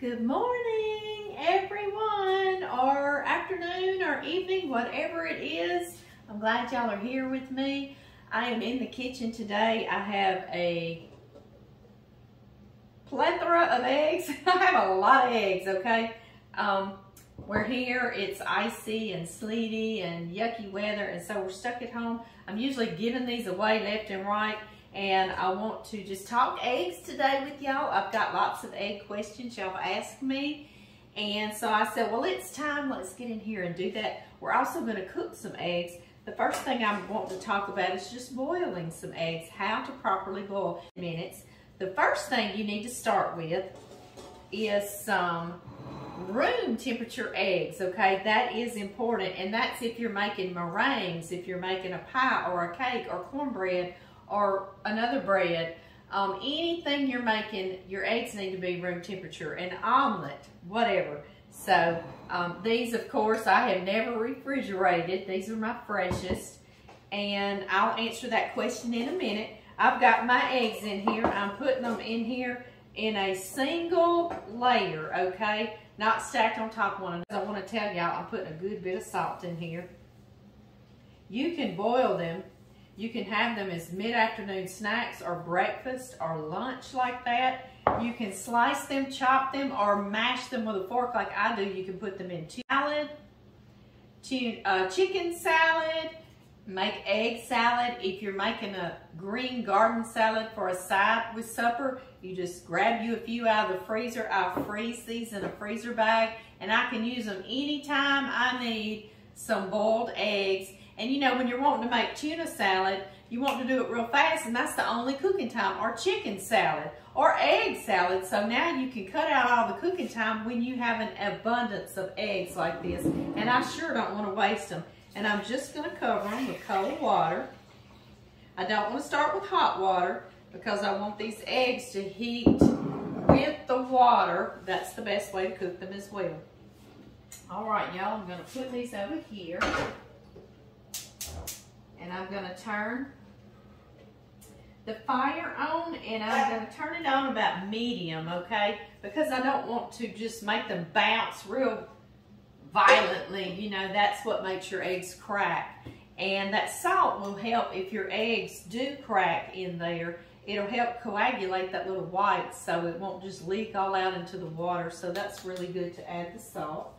Good morning, everyone, or afternoon, or evening, whatever it is. I'm glad y'all are here with me. I am in the kitchen today. I have a plethora of eggs. I have a lot of eggs, okay? Um, we're here, it's icy and sleety and yucky weather, and so we're stuck at home. I'm usually giving these away left and right and I want to just talk eggs today with y'all. I've got lots of egg questions y'all asked me. And so I said, well, it's time. Let's get in here and do that. We're also going to cook some eggs. The first thing I want to talk about is just boiling some eggs, how to properly boil minutes. The first thing you need to start with is some room temperature eggs, okay? That is important, and that's if you're making meringues, if you're making a pie or a cake or cornbread or another bread, um, anything you're making, your eggs need to be room temperature, an omelet, whatever. So um, these, of course, I have never refrigerated. These are my freshest. And I'll answer that question in a minute. I've got my eggs in here. I'm putting them in here in a single layer, okay? Not stacked on top of one another. I want to tell y'all I'm putting a good bit of salt in here. You can boil them you can have them as mid-afternoon snacks or breakfast or lunch like that. You can slice them, chop them, or mash them with a fork like I do. You can put them in salad, uh, chicken salad, make egg salad. If you're making a green garden salad for a side with supper, you just grab you a few out of the freezer. I'll freeze these in a freezer bag, and I can use them anytime I need some boiled eggs and you know, when you're wanting to make tuna salad, you want to do it real fast, and that's the only cooking time, or chicken salad, or egg salad. So now you can cut out all the cooking time when you have an abundance of eggs like this. And I sure don't want to waste them. And I'm just going to cover them with cold water. I don't want to start with hot water because I want these eggs to heat with the water. That's the best way to cook them as well. All right, y'all, I'm going to put these over here and I'm going to turn the fire on and I'm going to turn it on about medium, okay? Because I don't want to just make them bounce real violently. You know, that's what makes your eggs crack. And that salt will help if your eggs do crack in there. It'll help coagulate that little white so it won't just leak all out into the water. So that's really good to add the salt.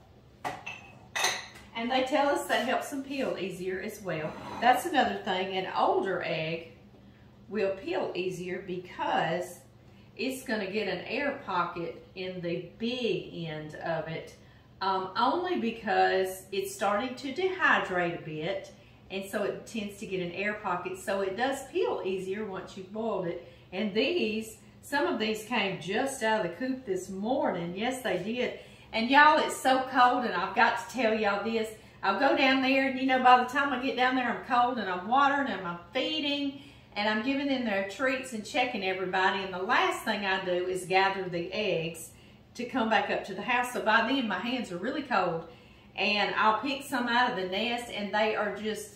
And they tell us that helps them peel easier as well. That's another thing. An older egg will peel easier because it's going to get an air pocket in the big end of it. Um, only because it's starting to dehydrate a bit and so it tends to get an air pocket so it does peel easier once you've boiled it and these some of these came just out of the coop this morning yes they did and y'all, it's so cold, and I've got to tell y'all this. I'll go down there, and you know, by the time I get down there, I'm cold, and I'm watering, and I'm feeding, and I'm giving them their treats and checking everybody. And the last thing I do is gather the eggs to come back up to the house. So by then, my hands are really cold. And I'll pick some out of the nest, and they are just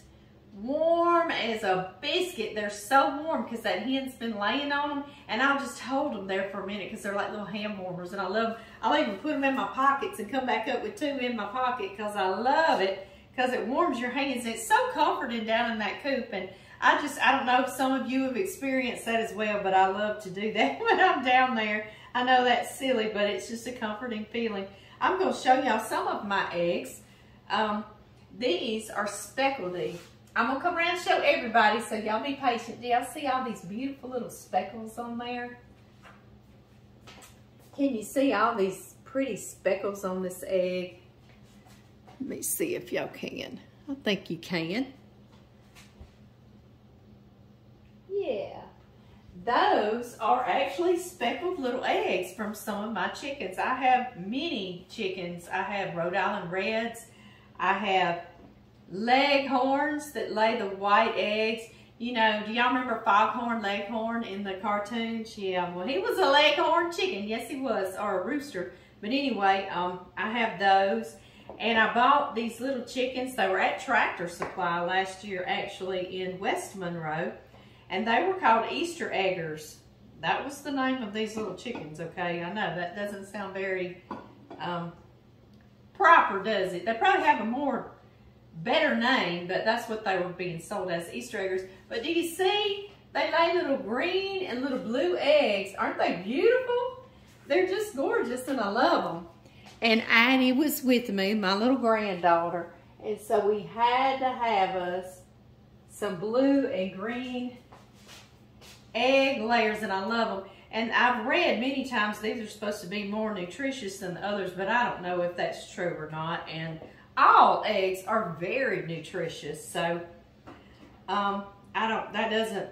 warm as a biscuit. They're so warm because that hen's been laying on them. And I'll just hold them there for a minute because they're like little hand warmers. And I love, I'll even put them in my pockets and come back up with two in my pocket because I love it because it warms your hands. It's so comforting down in that coop. And I just, I don't know if some of you have experienced that as well, but I love to do that when I'm down there. I know that's silly, but it's just a comforting feeling. I'm going to show y'all some of my eggs. Um, these are speckledy I'm gonna come around and show everybody, so y'all be patient. Do y'all see all these beautiful little speckles on there? Can you see all these pretty speckles on this egg? Let me see if y'all can. I think you can. Yeah. Those are actually speckled little eggs from some of my chickens. I have many chickens. I have Rhode Island Reds. I have leghorns that lay the white eggs. You know, do y'all remember Foghorn Leghorn in the cartoons? Yeah, well, he was a leghorn chicken. Yes, he was, or a rooster. But anyway, um, I have those. And I bought these little chickens. They were at Tractor Supply last year, actually, in West Monroe. And they were called Easter eggers. that was the name of these little chickens, okay? I know that doesn't sound very um, proper, does it? They probably have a more better name, but that's what they were being sold as, Easter eggers. But do you see? They lay little green and little blue eggs. Aren't they beautiful? They're just gorgeous and I love them. And Annie was with me, my little granddaughter. And so we had to have us some blue and green egg layers and I love them. And I've read many times these are supposed to be more nutritious than the others, but I don't know if that's true or not. And all eggs are very nutritious. So um, I don't, that doesn't,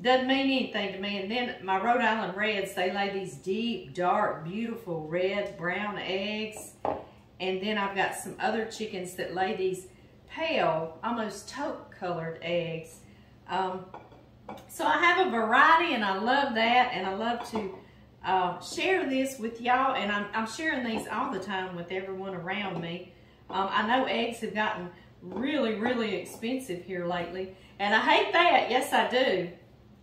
doesn't mean anything to me. And then my Rhode Island Reds, they lay these deep, dark, beautiful red, brown eggs. And then I've got some other chickens that lay these pale, almost taupe colored eggs. Um, so I have a variety and I love that and I love to uh, share this with y'all and I'm, I'm, sharing these all the time with everyone around me. Um, I know eggs have gotten really, really expensive here lately and I hate that. Yes, I do.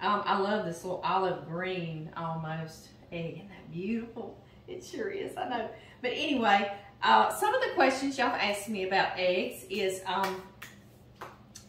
Um, I love this little olive green almost egg. Isn't that beautiful? It sure is, I know. But anyway, uh, some of the questions y'all asked me about eggs is um,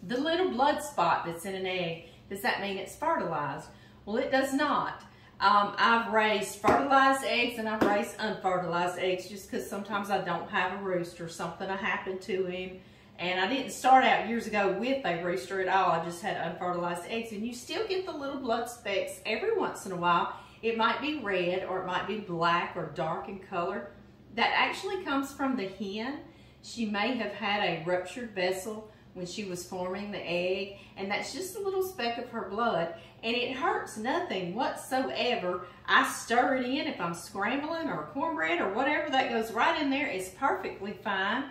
the little blood spot that's in an egg. Does that mean it's fertilized? Well, it does not. Um, I've raised fertilized eggs and I've raised unfertilized eggs just because sometimes I don't have a rooster. Something happened to him. And I didn't start out years ago with a rooster at all. I just had unfertilized eggs. And you still get the little blood specks every once in a while. It might be red or it might be black or dark in color. That actually comes from the hen. She may have had a ruptured vessel when she was forming the egg. And that's just a little speck of her blood. And it hurts nothing whatsoever. I stir it in if I'm scrambling or cornbread or whatever that goes right in there. It's perfectly fine.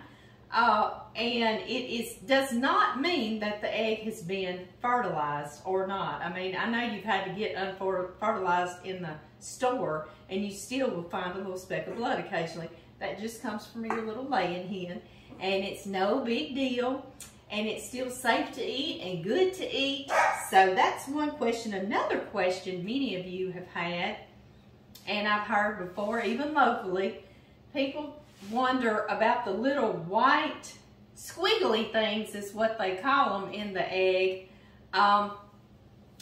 Uh, and it is does not mean that the egg has been fertilized or not. I mean, I know you've had to get unfertilized in the store and you still will find a little speck of blood occasionally. That just comes from your little laying hen and it's no big deal and it's still safe to eat and good to eat. So that's one question. Another question many of you have had, and I've heard before, even locally, people wonder about the little white squiggly things is what they call them in the egg. Um,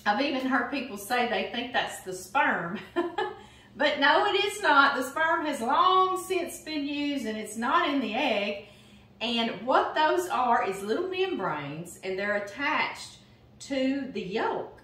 I've even heard people say they think that's the sperm. but no, it is not. The sperm has long since been used and it's not in the egg. And what those are is little membranes and they're attached to the yolk.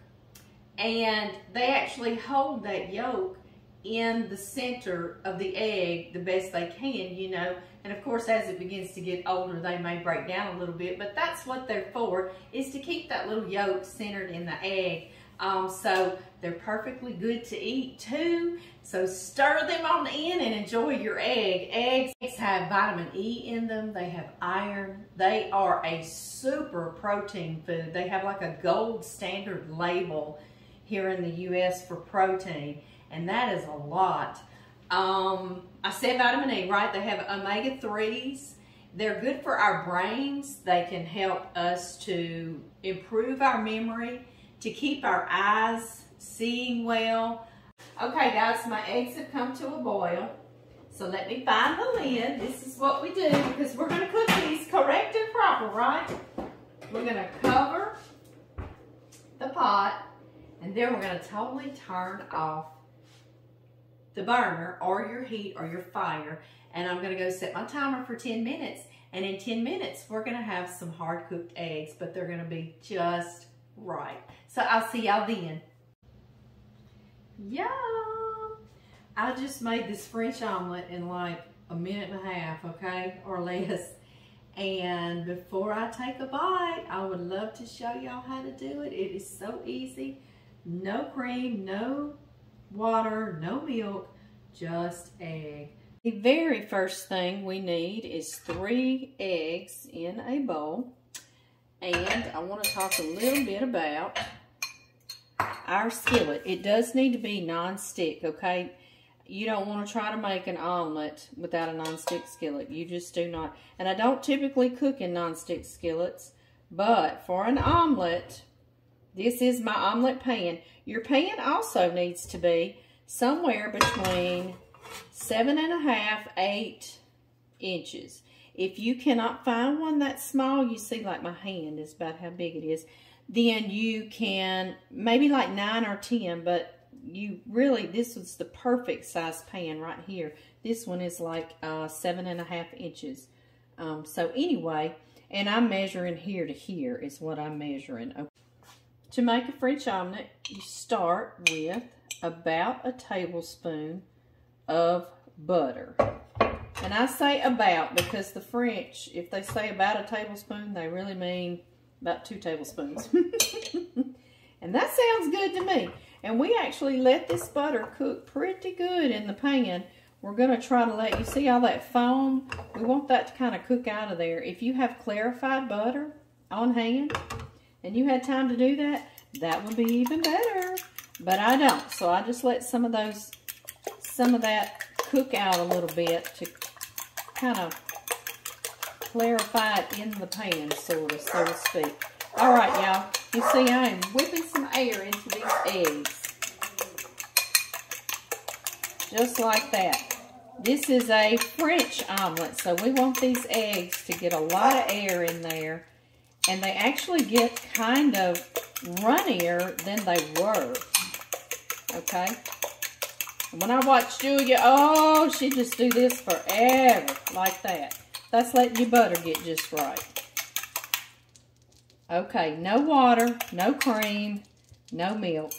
And they actually hold that yolk in the center of the egg the best they can, you know. And of course, as it begins to get older, they may break down a little bit, but that's what they're for, is to keep that little yolk centered in the egg. Um, so they're perfectly good to eat too. So stir them on in and enjoy your egg. Eggs have vitamin E in them. They have iron. They are a super protein food. They have like a gold standard label here in the U.S. for protein and that is a lot. Um, I said vitamin E, right? They have omega-3s. They're good for our brains. They can help us to improve our memory, to keep our eyes seeing well. Okay, guys, my eggs have come to a boil. So let me find the lid. This is what we do because we're going to cook these correct and proper, right? We're going to cover the pot and then we're going to totally turn off the burner or your heat or your fire. And I'm gonna go set my timer for 10 minutes. And in 10 minutes, we're gonna have some hard cooked eggs, but they're gonna be just right. So I'll see y'all then. Yum! I just made this French omelet in like a minute and a half, okay, or less. And before I take a bite, I would love to show y'all how to do it. It is so easy. No cream, no water, no milk, just egg. The very first thing we need is three eggs in a bowl. And I want to talk a little bit about our skillet. It does need to be non-stick, okay? You don't want to try to make an omelet without a non-stick skillet. You just do not. And I don't typically cook in non-stick skillets, but for an omelet, This is my omelet pan. Your pan also needs to be somewhere between seven and a half, eight inches. If you cannot find one that small, you see like my hand is about how big it is, then you can, maybe like nine or 10, but you really, this is the perfect size pan right here. This one is like uh, seven and a half inches. Um, so anyway, and I'm measuring here to here is what I'm measuring. Okay. To make a French omelet, you start with about a tablespoon of butter. And I say about because the French, if they say about a tablespoon, they really mean about two tablespoons. and that sounds good to me. And we actually let this butter cook pretty good in the pan. We're going to try to let you see all that foam. We want that to kind of cook out of there. If you have clarified butter on hand and you had time to do that, that would be even better. But I don't. So I just let some of those, some of that cook out a little bit to kind of clarify it in the pan, sort of, so to speak. All right, y'all. You see, I am whipping some air into these eggs. Just like that. This is a French omelet, so we want these eggs to get a lot of air in there. And they actually get kind of runnier than they were. Okay? when I watch Julia, oh, she just do this forever, like that. That's letting your butter get just right. Okay, no water, no cream, no milk,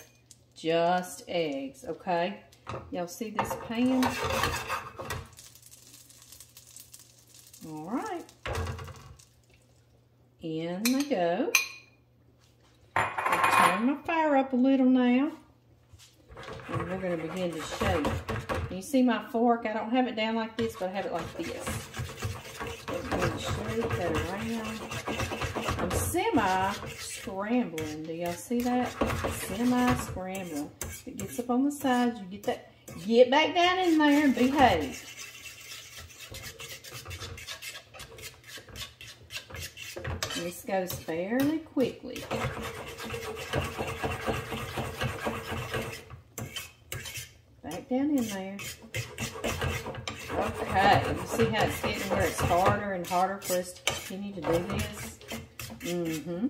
just eggs, okay? Y'all see this pan? All right. In they go. I'll turn my fire up a little now. And we're going to begin to shape. You see my fork? I don't have it down like this, but I have it like this. That around. I'm semi-scrambling. Do y'all see that? Semi-scrambling. It gets up on the sides, you get that. Get back down in there and behave. This goes fairly quickly. Back down in there. Okay, you see how it's getting where it's harder and harder for us to continue to do this? Mm-hmm.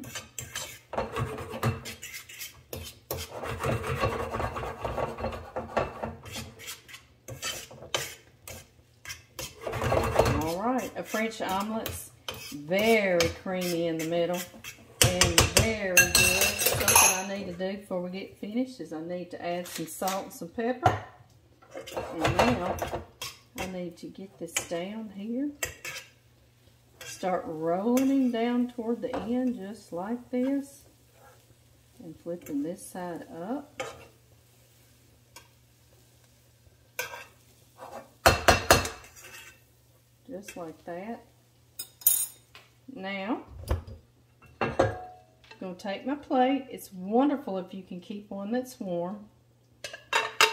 All right, a French omelet's very creamy in the middle and very good. Something I need to do before we get finished is I need to add some salt and some pepper. And now I need to get this down here. Start rolling down toward the end just like this. And flipping this side up. Just like that. Now, I'm going to take my plate. It's wonderful if you can keep one that's warm.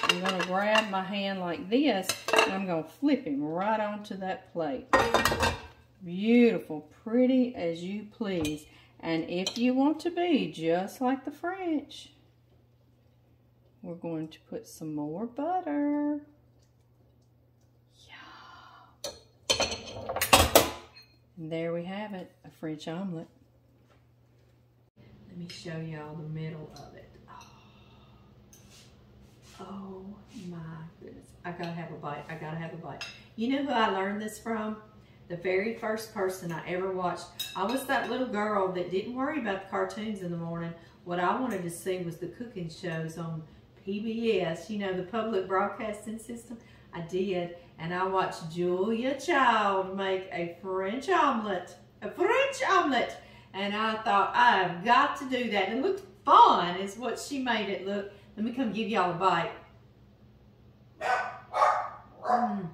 I'm going to grab my hand like this and I'm going to flip him right onto that plate. Beautiful, pretty as you please. And if you want to be just like the French, we're going to put some more butter. And there we have it, a French omelet. Let me show y'all the middle of it. Oh my goodness. I gotta have a bite. I gotta have a bite. You know who I learned this from? The very first person I ever watched. I was that little girl that didn't worry about the cartoons in the morning. What I wanted to see was the cooking shows on PBS, you know, the public broadcasting system. I did. And I watched Julia Child make a French omelet. A French omelet. And I thought, I've got to do that. And it looked fun is what she made it look. Let me come give y'all a bite. Mm.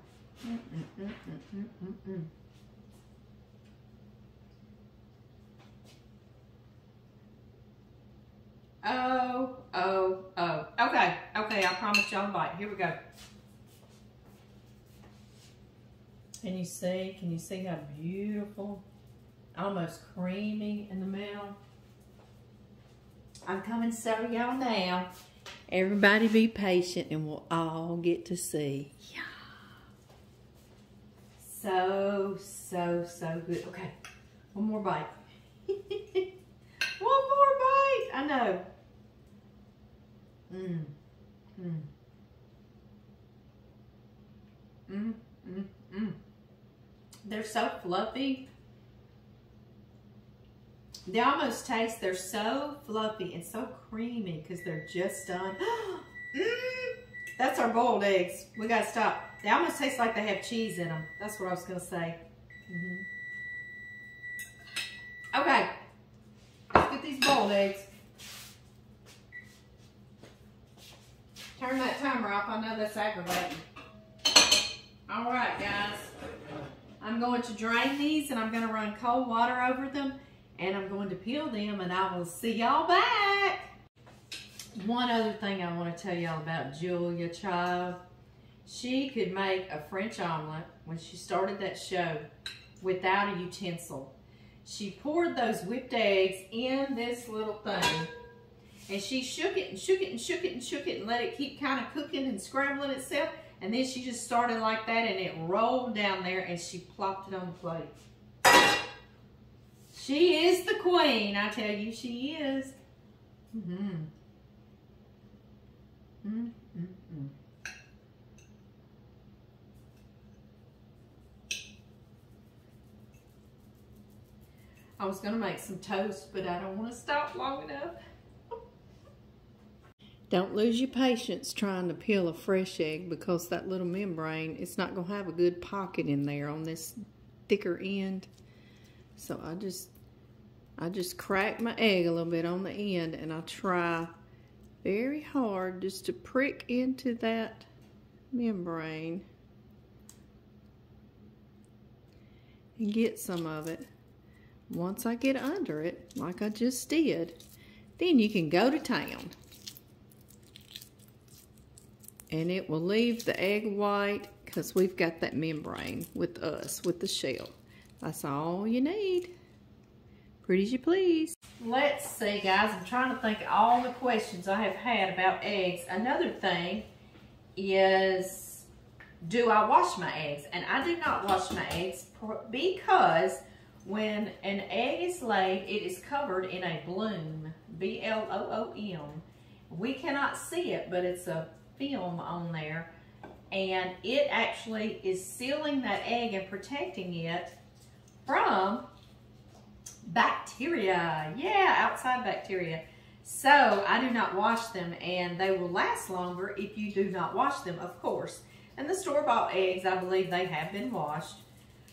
Mm, mm, oh, oh, oh. Okay, okay, I promise y'all a bite. Here we go. Can you see? Can you see how beautiful? Almost creamy in the middle. I'm coming to show y'all now. Everybody be patient and we'll all get to see. Yeah. So, so, so good. Okay, one more bite. one more bite. I know. Mmm. Mmm. Mmm. Mmm. Mmm. They're so fluffy. They almost taste, they're so fluffy and so creamy because they're just done. mm, that's our boiled eggs. We gotta stop. They almost taste like they have cheese in them. That's what I was gonna say. Mm -hmm. Okay, let's get these boiled eggs. Turn that timer off. I know that's aggravating. All right, guys. I'm going to drain these and I'm going to run cold water over them and I'm going to peel them and I will see y'all back. One other thing I want to tell y'all about Julia Child. She could make a French omelet when she started that show without a utensil. She poured those whipped eggs in this little thing and she shook it and shook it and shook it and shook it and let it keep kind of cooking and scrambling itself. And then she just started like that and it rolled down there and she plopped it on the plate. She is the queen, I tell you, she is. Mm-hmm. Mm -hmm. I was going to make some toast, but I don't want to stop long enough. Don't lose your patience trying to peel a fresh egg because that little membrane, it's not going to have a good pocket in there on this thicker end. So I just I just crack my egg a little bit on the end and I try very hard just to prick into that membrane and get some of it. Once I get under it, like I just did, then you can go to town. And it will leave the egg white because we've got that membrane with us, with the shell. That's all you need. Pretty as you please. Let's see, guys. I'm trying to think all the questions I have had about eggs. Another thing is, do I wash my eggs? And I do not wash my eggs because when an egg is laid, it is covered in a bloom, B-L-O-O-M. We cannot see it, but it's a film on there. And it actually is sealing that egg and protecting it from bacteria. Yeah, outside bacteria. So I do not wash them and they will last longer if you do not wash them, of course. And the store-bought eggs, I believe they have been washed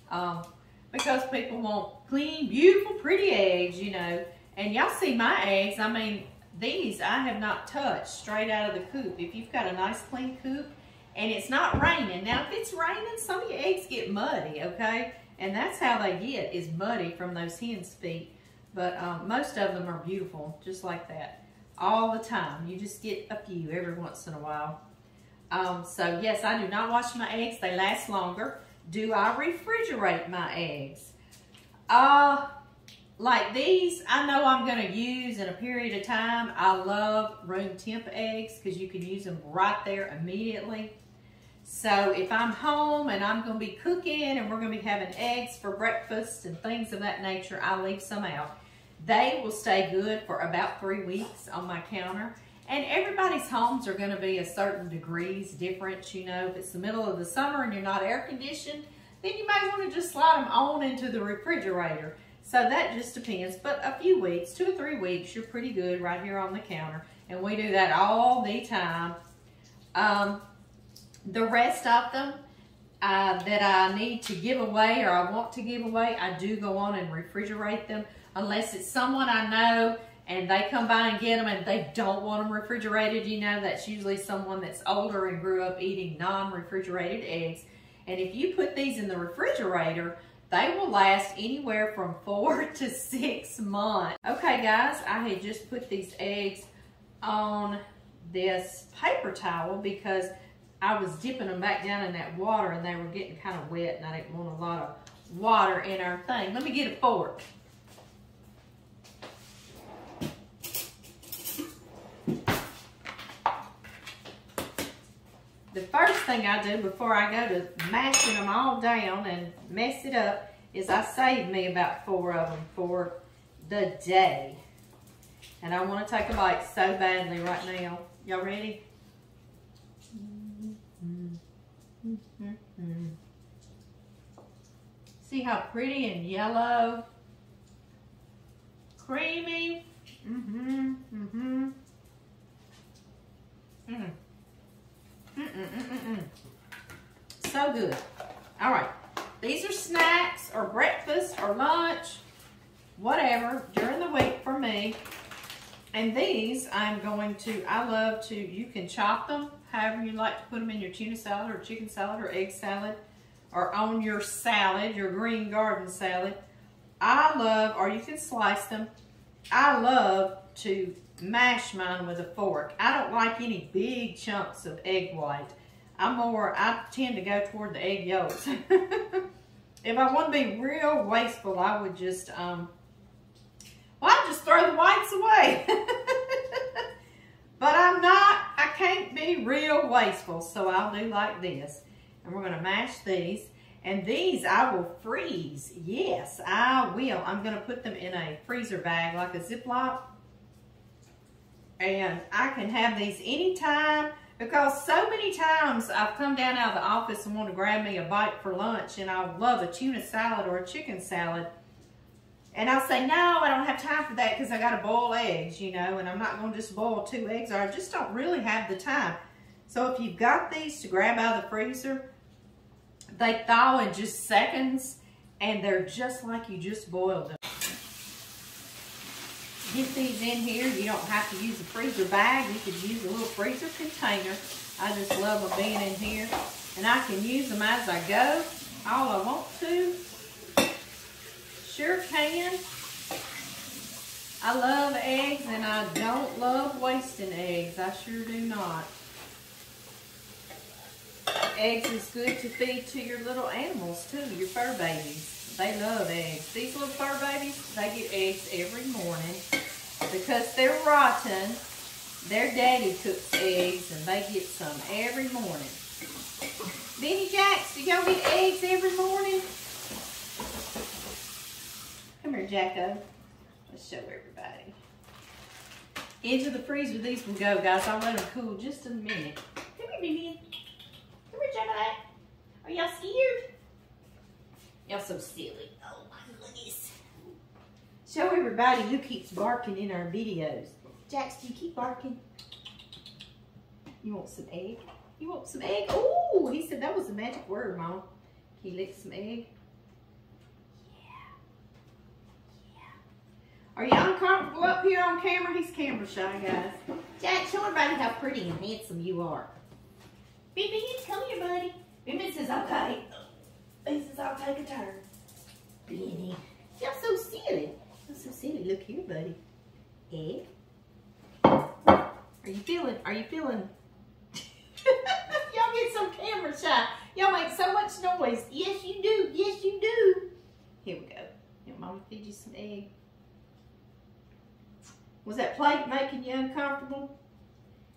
um, because people want clean, beautiful, pretty eggs, you know. And y'all see my eggs. I mean, these I have not touched straight out of the coop. If you've got a nice clean coop and it's not raining. Now, if it's raining, some of your eggs get muddy, okay? And that's how they get is muddy from those hen's feet. But um, most of them are beautiful, just like that. All the time. You just get a few every once in a while. Um, so yes, I do not wash my eggs. They last longer. Do I refrigerate my eggs? Uh, like these, I know I'm going to use in a period of time. I love room temp eggs because you can use them right there immediately. So if I'm home and I'm going to be cooking and we're going to be having eggs for breakfast and things of that nature, I leave some out. They will stay good for about three weeks on my counter. And everybody's homes are going to be a certain degrees different. You know, if it's the middle of the summer and you're not air conditioned, then you may want to just slide them on into the refrigerator. So that just depends. But a few weeks, two or three weeks, you're pretty good right here on the counter. And we do that all the time. Um, the rest of them uh, that I need to give away or I want to give away, I do go on and refrigerate them unless it's someone I know and they come by and get them and they don't want them refrigerated. You know, that's usually someone that's older and grew up eating non-refrigerated eggs. And if you put these in the refrigerator, they will last anywhere from four to six months. Okay, guys, I had just put these eggs on this paper towel because I was dipping them back down in that water and they were getting kind of wet and I didn't want a lot of water in our thing. Let me get a fork. The first thing I do before I go to mashing them all down and mess it up is I save me about four of them for the day. And I want to take a bite so badly right now. Y'all ready? See how pretty and yellow? Creamy. Mm-hmm. Mm-hmm. Mm. Mm-mm-mm-mm. So good. All right. These are snacks or breakfast or lunch, whatever, during the week for me. And these I'm going to, I love to, you can chop them however you like to put them in your tuna salad or chicken salad or egg salad or on your salad, your green garden salad. I love, or you can slice them. I love to mash mine with a fork. I don't like any big chunks of egg white. I'm more, I tend to go toward the egg yolks. if I want to be real wasteful, I would just, um, well, I just throw the whites away. but I'm not, I can't be real wasteful, so I'll do like this. And we're going to mash these. And these I will freeze. Yes, I will. I'm going to put them in a freezer bag like a Ziploc. And I can have these anytime because so many times I've come down out of the office and want to grab me a bite for lunch and I love a tuna salad or a chicken salad. And I'll say, no, I don't have time for that because I got to boil eggs, you know, and I'm not going to just boil two eggs or I just don't really have the time. So if you've got these to grab out of the freezer, they thaw in just seconds and they're just like you just boiled them. Get these in here. You don't have to use a freezer bag. You could use a little freezer container. I just love them being in here. And I can use them as I go, all I want to. Sure can. I love eggs and I don't love wasting eggs. I sure do not. Eggs is good to feed to your little animals too, your fur babies. They love eggs. These little fur babies, they get eggs every morning. Because they're rotten, their daddy cooks eggs and they get some every morning. Benny Jax, do y'all get eggs every morning? Come here, Jacko. Let's show everybody. Into the freezer these will go, guys. I'll let them cool just a minute. Come here, baby. Are y'all scared? Y'all so silly. Oh my goodness. Show everybody who keeps barking in our videos. Jax, do you keep barking? You want some egg? You want some egg? Oh, he said that was a magic word, Mom. Can you lick some egg? Yeah. Yeah. Are y'all uncomfortable up here on camera? He's camera shy, guys. Jack, show everybody how pretty and handsome you are. Baby, come here, buddy. Benny says, okay. He says, I'll take a turn. Benny, you're so silly. You're so silly. Look here, buddy. Egg. Are you feeling, are you feeling? Y'all get some camera shy. Y'all make so much noise. Yes, you do. Yes, you do. Here we go. Here, Mama feed you some egg. Was that plate making you uncomfortable?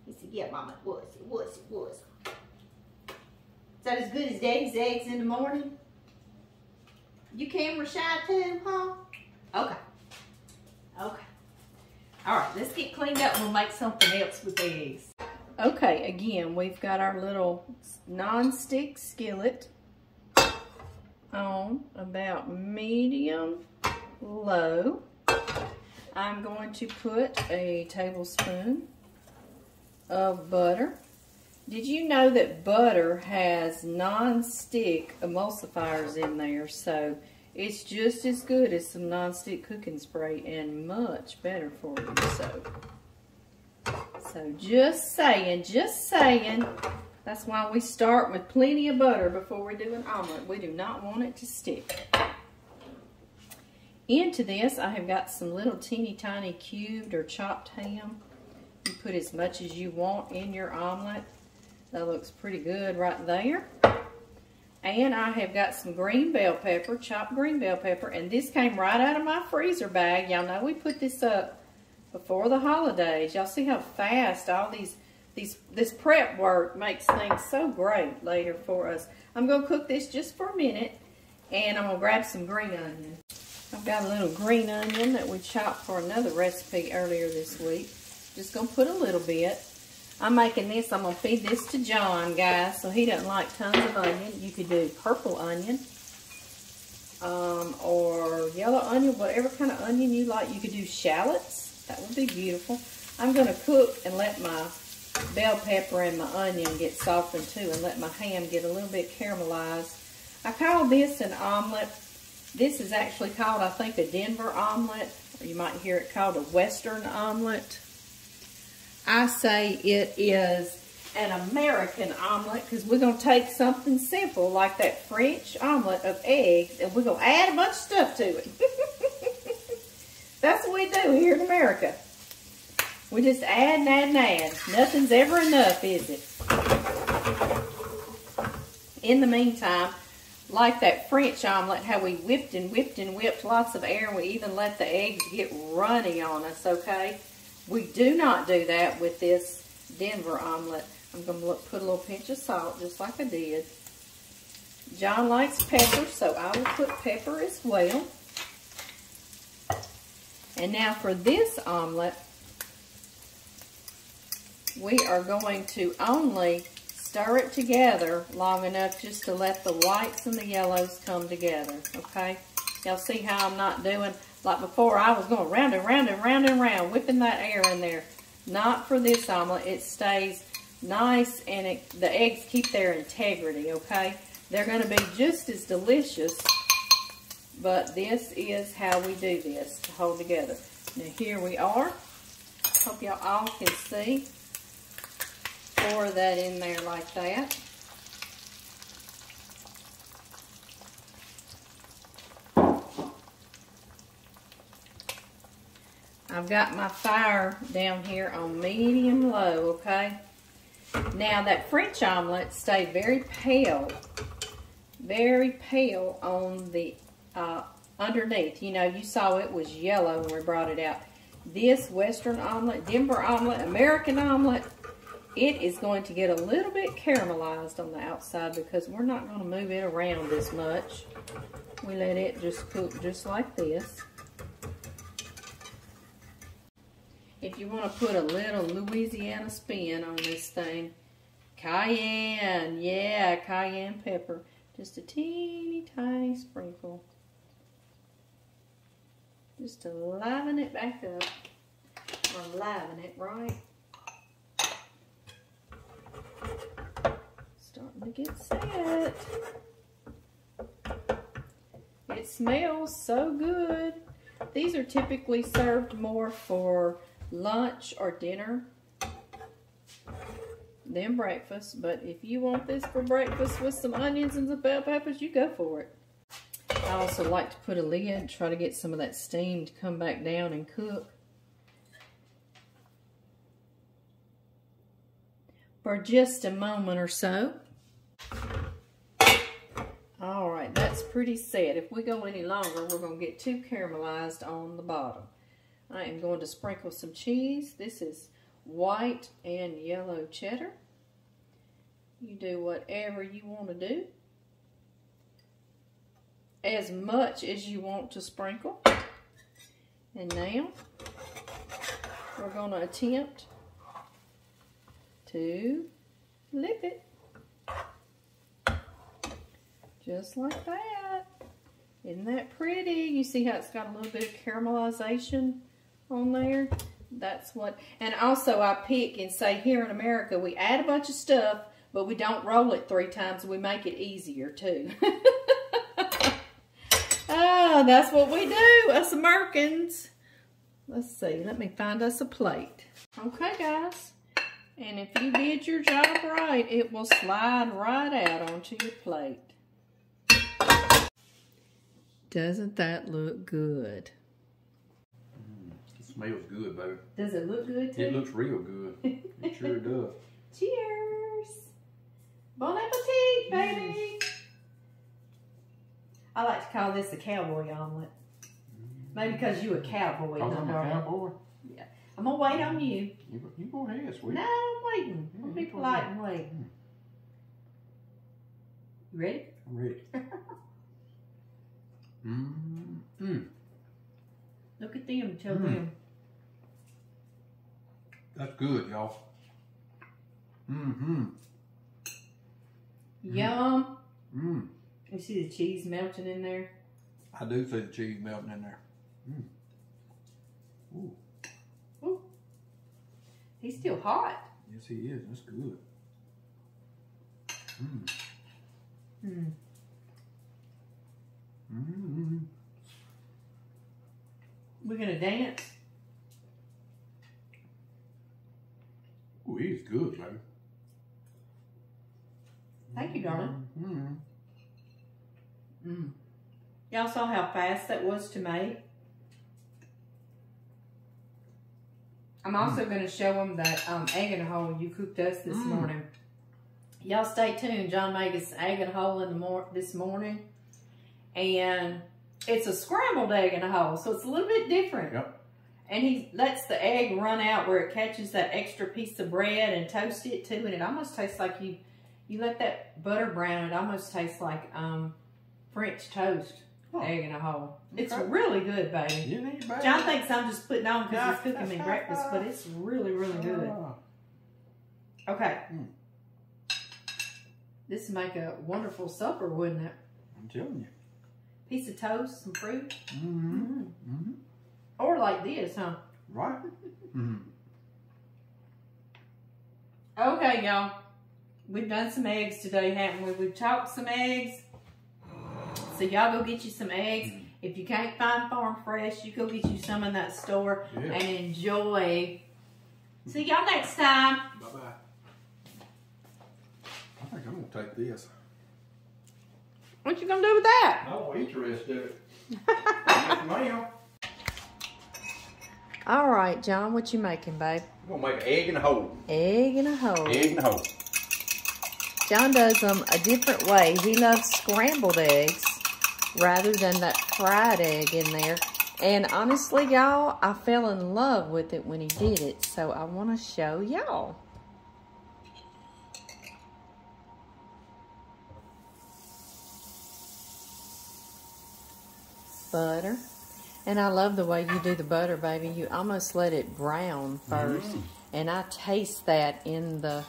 He said, yeah, Mama, it was. It was. It was. Is that as good as Daddy's eggs in the morning? You camera shy too, huh? Okay. Okay. All right, let's get cleaned up and we'll make something else with eggs. Okay, again, we've got our little non-stick skillet on about medium low. I'm going to put a tablespoon of butter did you know that butter has non-stick emulsifiers in there? So it's just as good as some non-stick cooking spray and much better for you. So, so just saying, just saying. That's why we start with plenty of butter before we do an omelet. We do not want it to stick. Into this, I have got some little teeny tiny cubed or chopped ham. You put as much as you want in your omelet. That looks pretty good right there. And I have got some green bell pepper, chopped green bell pepper, and this came right out of my freezer bag. Y'all know we put this up before the holidays. Y'all see how fast all these these this prep work makes things so great later for us. I'm to cook this just for a minute, and I'm to grab some green onion. I've got a little green onion that we chopped for another recipe earlier this week. Just to put a little bit. I'm making this, I'm going to feed this to John, guys, so he doesn't like tons of onion. You could do purple onion um, or yellow onion, whatever kind of onion you like. You could do shallots. That would be beautiful. I'm going to cook and let my bell pepper and my onion get softened too and let my ham get a little bit caramelized. I call this an omelet. This is actually called, I think, a Denver omelet. You might hear it called a Western omelet. I say it is an American omelet because we're going to take something simple like that French omelet of eggs and we're going to add a bunch of stuff to it. That's what we do here in America. We just add and add and add. Nothing's ever enough, is it? In the meantime, like that French omelet, how we whipped and whipped and whipped lots of air and we even let the eggs get runny on us, okay? We do not do that with this Denver omelet. I'm going to put a little pinch of salt, just like I did. John likes pepper, so I will put pepper as well. And now for this omelet, we are going to only stir it together long enough just to let the whites and the yellows come together, okay? Y'all see how I'm not doing, like before I was going round and round and round and round, whipping that air in there. Not for this omelet. It stays nice and it, the eggs keep their integrity, okay? They're going to be just as delicious, but this is how we do this to hold together. Now here we are. Hope y'all all can see pour that in there like that. I've got my fire down here on medium low, okay? Now that French omelet stayed very pale, very pale on the uh, underneath. You know, you saw it was yellow when we brought it out. This Western omelet, Denver omelet, American omelet, it is going to get a little bit caramelized on the outside because we're not going to move it around as much. We let it just cook just like this. If you want to put a little Louisiana spin on this thing, cayenne, yeah, cayenne pepper. Just a teeny tiny sprinkle. Just to liven it back up. Or liven it, right? Starting to get set. It smells so good. These are typically served more for lunch or dinner than breakfast. But if you want this for breakfast with some onions and some bell peppers, you go for it. I also like to put a lid, try to get some of that steam to come back down and cook. for just a moment or so. All right, that's pretty set. If we go any longer, we're going to get too caramelized on the bottom. I am going to sprinkle some cheese. This is white and yellow cheddar. You do whatever you want to do. As much as you want to sprinkle. And now, we're going to attempt to lip it. Just like that. Isn't that pretty? You see how it's got a little bit of caramelization on there? That's what, and also I pick and say here in America, we add a bunch of stuff, but we don't roll it three times. We make it easier too. ah, that's what we do, us Americans. Let's see, let me find us a plate. Okay, guys. And if you did your job right, it will slide right out onto your plate. Doesn't that look good? Mm, smells good, baby. Does it look good too? It looks real good. it sure does. Cheers. Bon appetit, baby. I like to call this a cowboy omelet. Maybe because you a cowboy, no, I'm a cowboy. I'm gonna wait on you. You, go- you go ahead, sweet. No, I'm waiting. Yeah, I'm be polite and wait. You ready? I'm ready. mm, mm. Look at them. Tell Mm. them. That's good, y'all. Mm-hmm. Yum. Mm. You see the cheese melting in there? I do see the cheese melting in there. Mm. Ooh. Ooh. He's still hot. Yes, he is. That's good. Mm. Hmm. Mm-hmm. We're gonna dance. Ooh, he's good, baby. Thank you, darling. Mm-hmm. Mm. Y'all saw how fast that was to make. I'm also going to show them that um, egg in a hole you cooked us this Mm. morning. Y'all stay tuned. John made us egg in a hole in the mor- this morning, and it's a scrambled egg in a hole, so it's a little bit different. Yep. And he lets the egg run out where it catches that extra piece of bread and toast it too, and it almost tastes like you you let that butter brown. It almost tastes like um, French toast Oh. egg in a hole. It's really good, baby. You need baby. John thinks I'm just putting on because he's cooking me breakfast, but it's really, really good. Ah. Okay. Mm. This would make a wonderful supper, wouldn't it? I'm telling you. Piece of toast, some fruit. Mm-hmm. Mm. Mm-hmm. Or like this, huh? Right? mm-hmm. Okay, y'all. We've done some eggs today, haven't we? We've chopped some eggs. So y'all go get you some eggs. If you can't find farm fresh, you go get you some in that store Yeah. and enjoy. See y'all next time. Bye-bye. I think I'm gonna take this. What you gonna do with that? I will eat the rest of it. yes, ma'am. All right, John, what you making, babe? I'm gonna make an egg in a hole. Egg in a hole. Egg in a hole. John does them a different way. He loves scrambled eggs rather than that fried egg in there. And honestly, y'all, I fell in love with it when he did it. So I want to show y'all. Butter. And I love the way you do the butter, baby. You almost let it brown first. Mm. And I taste that in the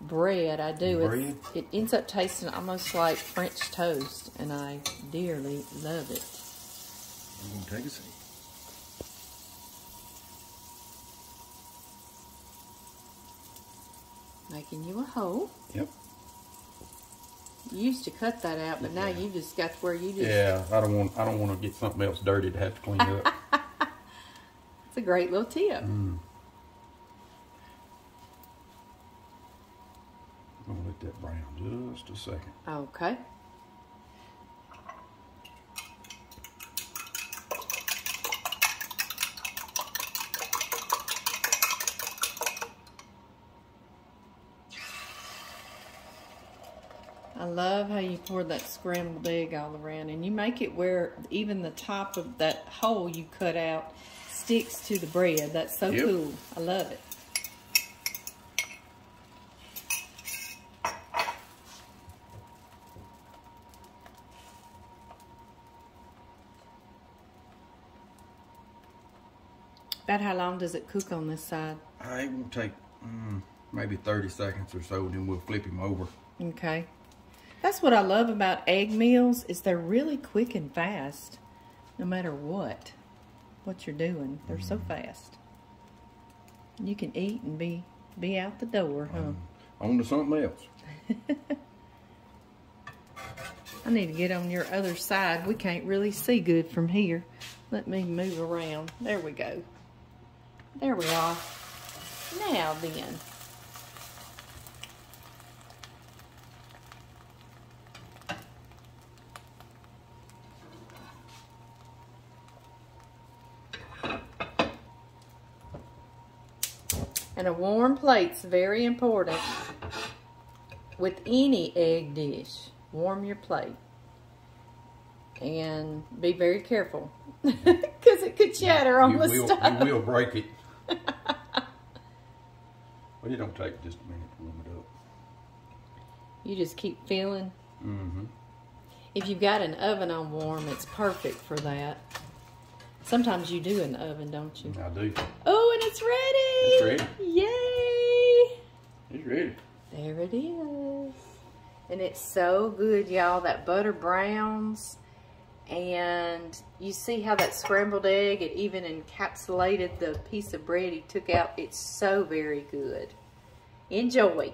bread. I do. Bread? it ends up tasting almost like French toast. And I dearly love it. I'm gonna take a seat. Making you a hole. Yep. You used to cut that out, but now Yeah. you just got to where you just. Yeah, I don't want I don't want to get something else dirty to have to clean up. It's a great little tip. mm. I'm gonna let that brown just a second. Okay. Love how you pour that scrambled egg all around and you make it where even the top of that hole you cut out sticks to the bread. That's so Yep. cool. I love it. About how long does it cook on this side? Uh, It will take mm, maybe 30 seconds or so, then we'll flip him over. Okay. That's what I love about egg meals is they're really quick and fast, no matter what, what you're doing. They're so fast. You can eat and be be out the door, huh? Um, on to something else. I need to get on your other side. We can't really see good from here. Let me move around. There we go. There we are. Now then. And a warm plate's very important with any egg dish. Warm your plate. And be very careful because it could shatter on you the will, stove. You will break it. well, it don't take just a minute to warm it up. You just keep feeling. Mm-hmm. If you've got an oven on warm, it's perfect for that. Sometimes you do in the oven, don't you? I do. Oh, and it's ready! It's ready. Yay! It's ready. There it is. And it's so good, y'all. That butter browns. And you see how that scrambled egg, it even encapsulated the piece of bread he took out. It's so very good. Enjoy.